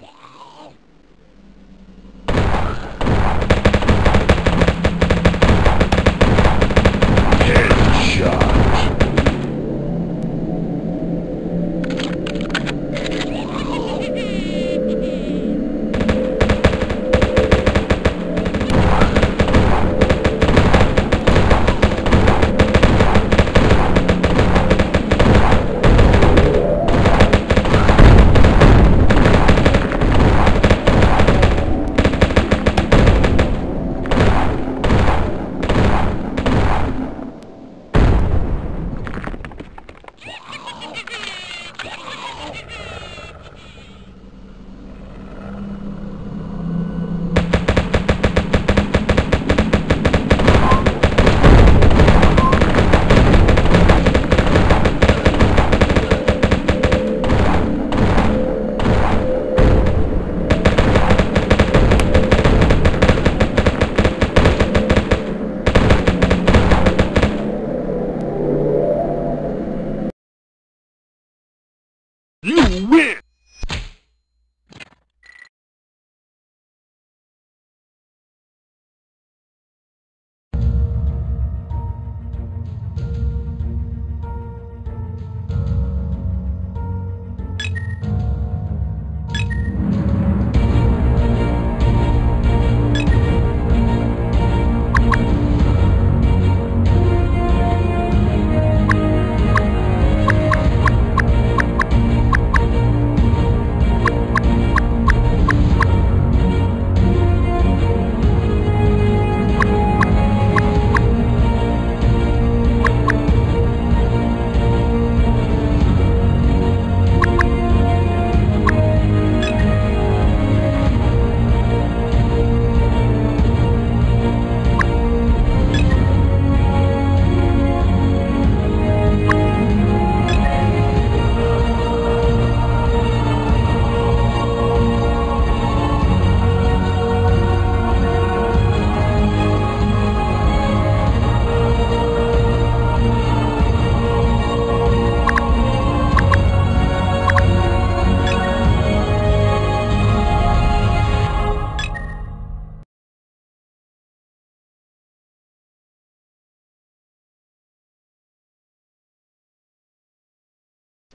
You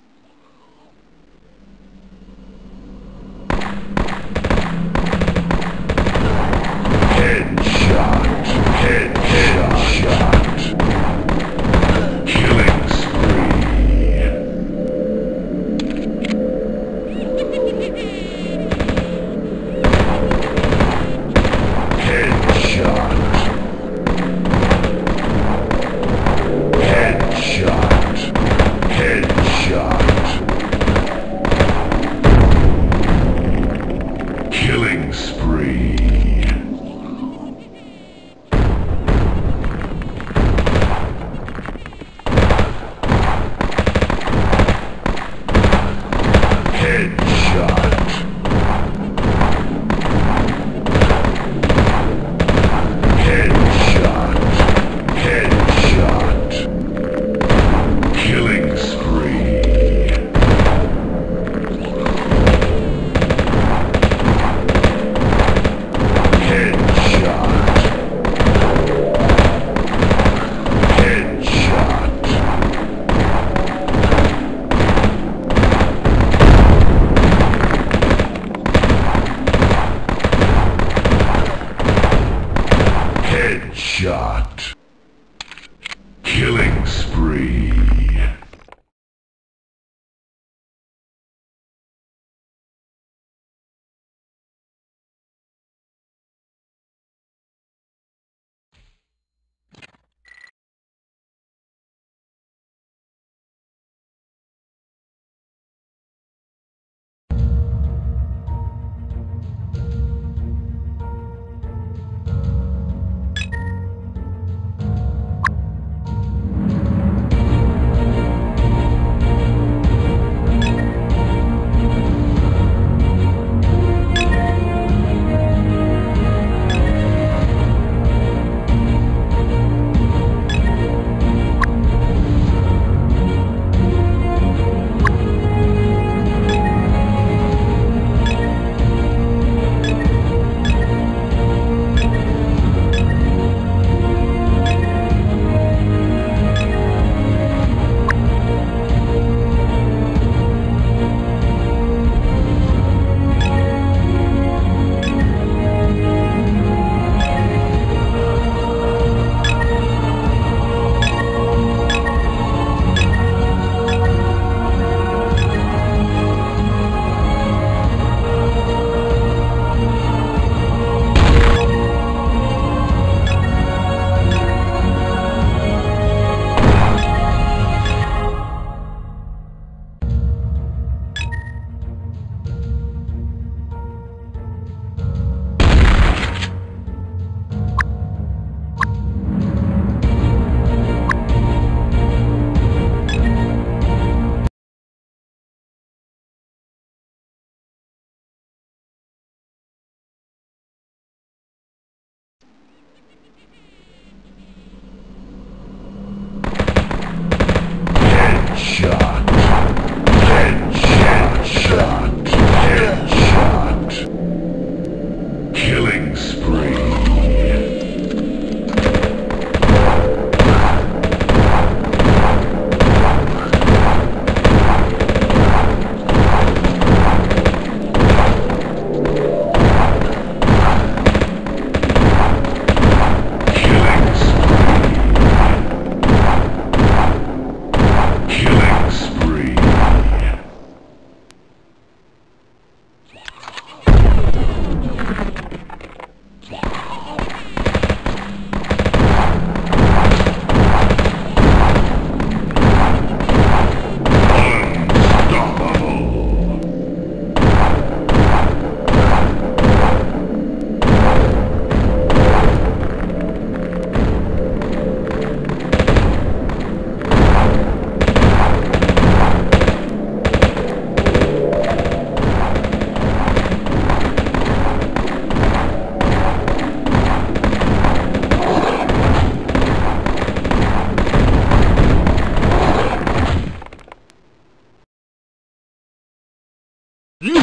お母さん! Headshot. Headshot. Shot. Headshot. Killing spree. Killing spree. Killing spree. Unstoppable.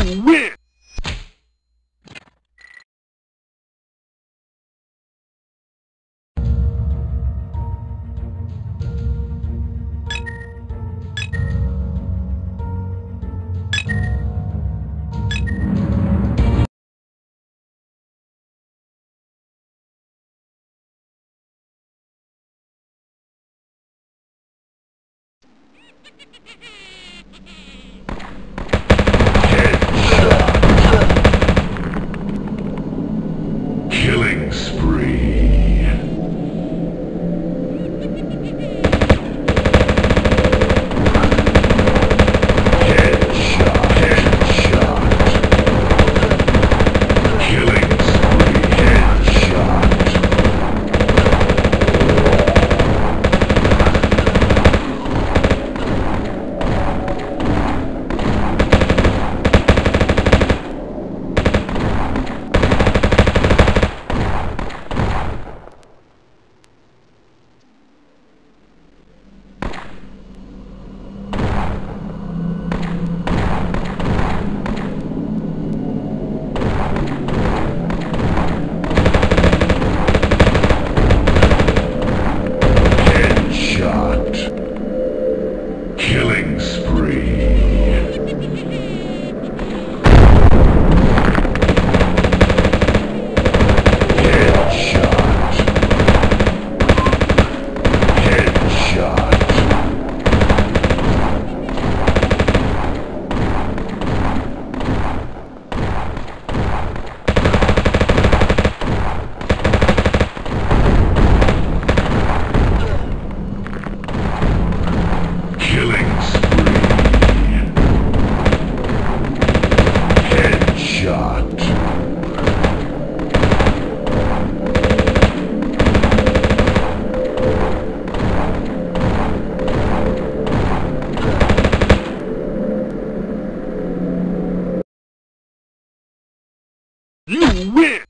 You win! You win!